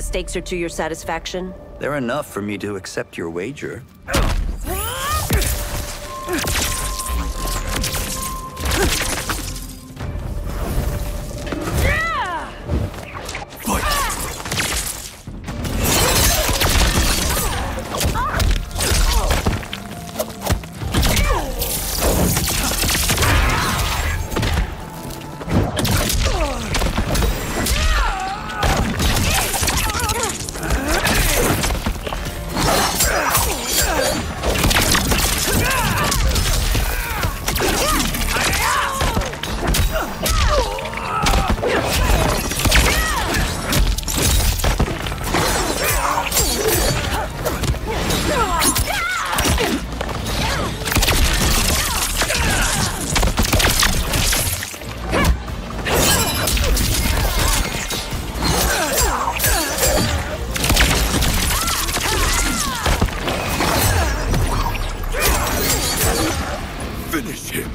The stakes are to your satisfaction? They're enough for me to accept your wager. Finish him.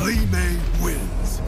Li Mei wins.